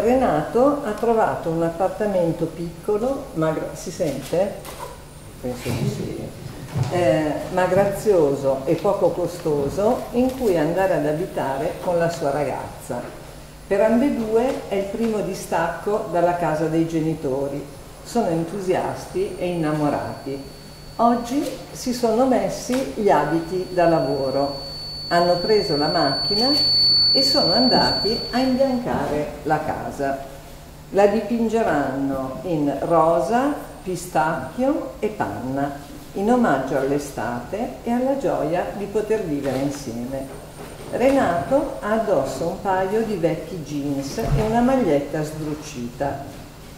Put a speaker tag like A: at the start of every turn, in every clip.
A: Renato ha trovato un appartamento piccolo, ma si sente? Penso di sì. Eh, ma grazioso e poco costoso in cui andare ad abitare con la sua ragazza. Per ambedue è il primo distacco dalla casa dei genitori. Sono entusiasti e innamorati. Oggi si sono messi gli abiti da lavoro, hanno preso la macchina e sono andati a imbiancare la casa. La dipingeranno in rosa, pistacchio e panna, in omaggio all'estate e alla gioia di poter vivere insieme. Renato ha addosso un paio di vecchi jeans e una maglietta sdrucita.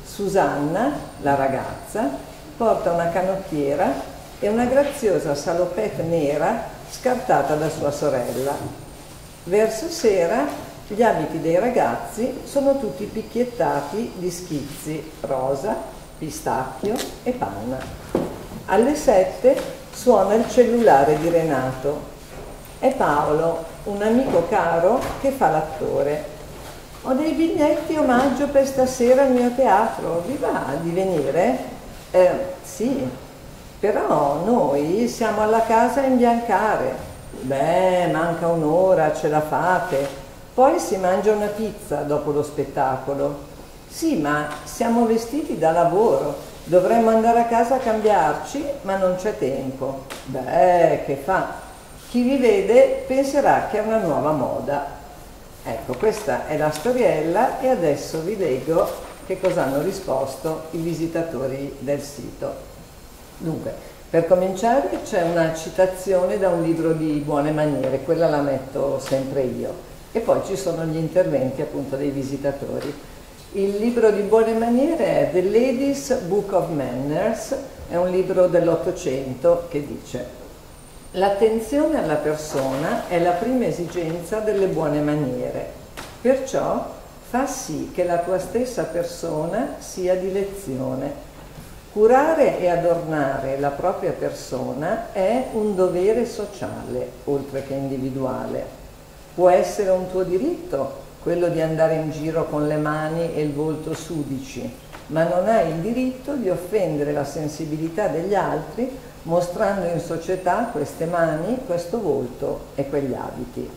A: Susanna, la ragazza, porta una canottiera e una graziosa salopette nera scartata da sua sorella. Verso sera gli abiti dei ragazzi sono tutti picchiettati di schizzi rosa, pistacchio e panna. Alle sette suona il cellulare di Renato. È Paolo, un amico caro che fa l'attore. Ho dei biglietti omaggio per stasera al mio teatro, vi va di venire? Eh, sì, però noi siamo alla casa a imbiancare Beh, manca un'ora, ce la fate. Poi si mangia una pizza dopo lo spettacolo. Sì, ma siamo vestiti da lavoro. Dovremmo andare a casa a cambiarci, ma non c'è tempo. Beh, che fa? Chi vi vede penserà che è una nuova moda. Ecco, questa è la storiella e adesso vi leggo che cosa hanno risposto i visitatori del sito. Dunque, per cominciare c'è una citazione da un libro di buone maniere, quella la metto sempre io, e poi ci sono gli interventi appunto dei visitatori. Il libro di buone maniere è The Ladies Book of Manners, è un libro dell'Ottocento che dice L'attenzione alla persona è la prima esigenza delle buone maniere, perciò fa sì che la tua stessa persona sia di lezione Curare e adornare la propria persona è un dovere sociale, oltre che individuale. Può essere un tuo diritto quello di andare in giro con le mani e il volto sudici, ma non hai il diritto di offendere la sensibilità degli altri mostrando in società queste mani, questo volto e quegli abiti.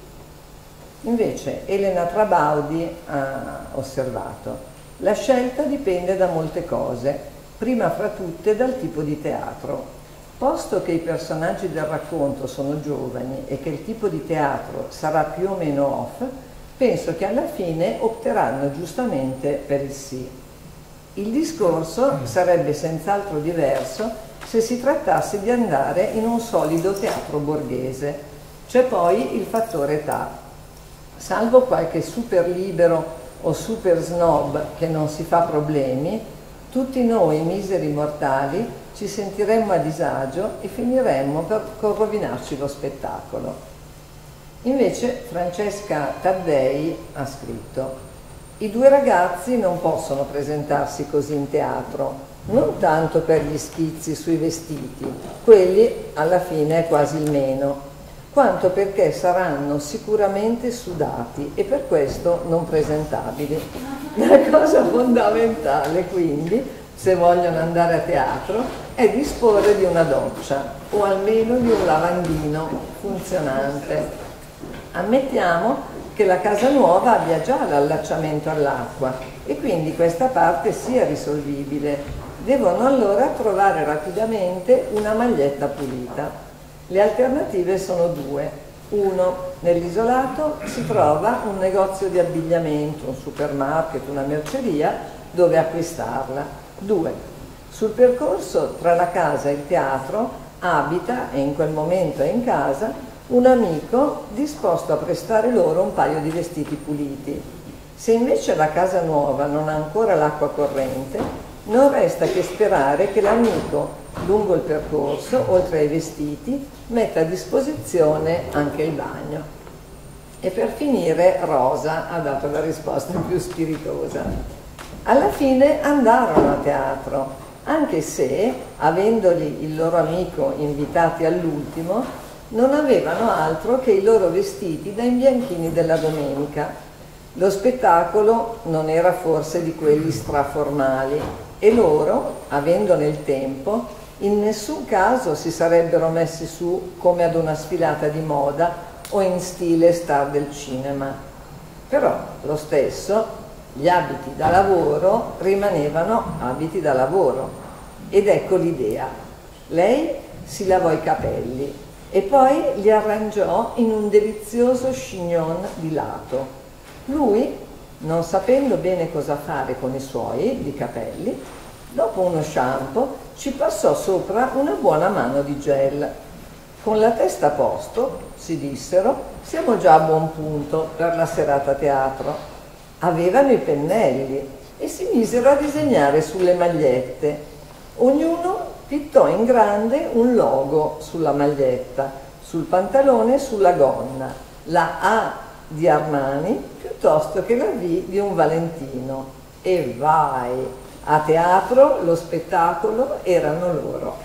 A: Invece Elena Trabaudi ha osservato, la scelta dipende da molte cose, prima fra tutte dal tipo di teatro. Posto che i personaggi del racconto sono giovani e che il tipo di teatro sarà più o meno off, penso che alla fine opteranno giustamente per il sì. Il discorso sarebbe senz'altro diverso se si trattasse di andare in un solido teatro borghese. C'è poi il fattore età. Salvo qualche super libero o super snob che non si fa problemi, tutti noi, miseri mortali, ci sentiremmo a disagio e finiremmo per rovinarci lo spettacolo. Invece Francesca Taddei ha scritto i due ragazzi non possono presentarsi così in teatro, non tanto per gli schizzi sui vestiti, quelli alla fine è quasi il meno, quanto perché saranno sicuramente sudati e per questo non presentabili. La cosa fondamentale quindi, se vogliono andare a teatro, è disporre di una doccia o almeno di un lavandino funzionante. Ammettiamo che la casa nuova abbia già l'allacciamento all'acqua e quindi questa parte sia risolvibile. Devono allora trovare rapidamente una maglietta pulita. Le alternative sono due. Uno, nell'isolato si trova un negozio di abbigliamento, un supermarket, una merceria dove acquistarla. Due, sul percorso tra la casa e il teatro abita, e in quel momento è in casa, un amico disposto a prestare loro un paio di vestiti puliti. Se invece la casa nuova non ha ancora l'acqua corrente, non resta che sperare che l'amico lungo il percorso, oltre ai vestiti, mette a disposizione anche il bagno. E per finire Rosa ha dato la risposta più spiritosa. Alla fine andarono a teatro, anche se, avendoli il loro amico invitati all'ultimo, non avevano altro che i loro vestiti da imbianchini della domenica. Lo spettacolo non era forse di quelli straformali e loro, avendo nel tempo, in nessun caso si sarebbero messi su come ad una sfilata di moda o in stile star del cinema. Però lo stesso, gli abiti da lavoro rimanevano abiti da lavoro. Ed ecco l'idea. Lei si lavò i capelli e poi li arrangiò in un delizioso chignon di lato lui, non sapendo bene cosa fare con i suoi di capelli, dopo uno shampoo ci passò sopra una buona mano di gel. Con la testa a posto, si dissero, siamo già a buon punto per la serata teatro. Avevano i pennelli e si misero a disegnare sulle magliette. Ognuno pittò in grande un logo sulla maglietta, sul pantalone e sulla gonna. La A di Armani piuttosto che la V di un Valentino. E vai! A teatro lo spettacolo erano loro.